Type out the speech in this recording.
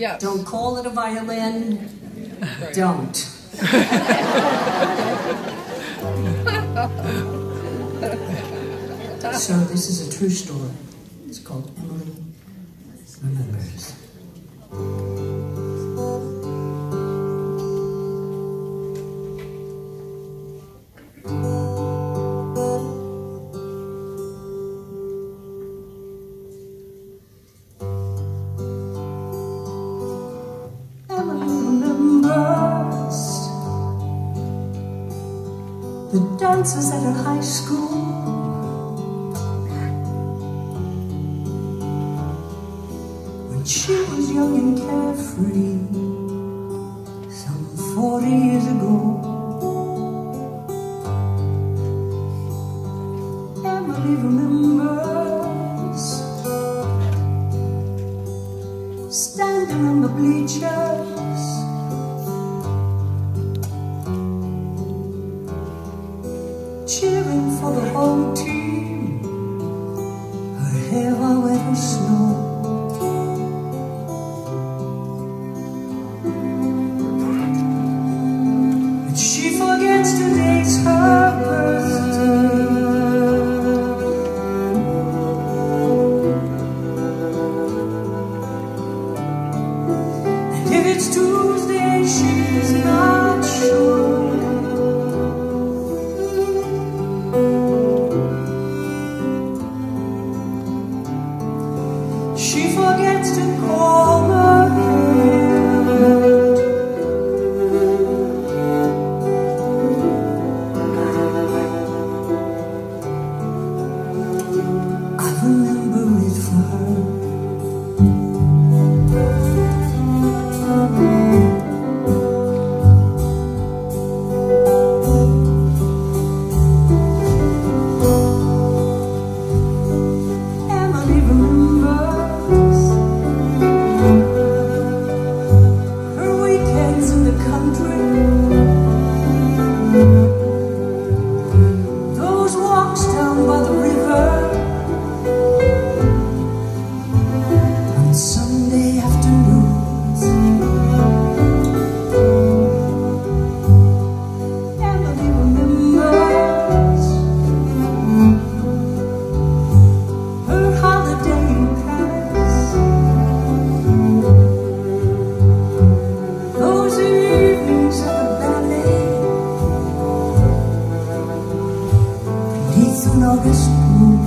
Yes. Don't call it a violin. Don't. so this is a true story. It's called Emily Remembers. The dances at her high school. When she was young and carefree, some 40 years ago. Emily remembers standing on the bleachers. Cheering for She forgets to call isso não desculpa.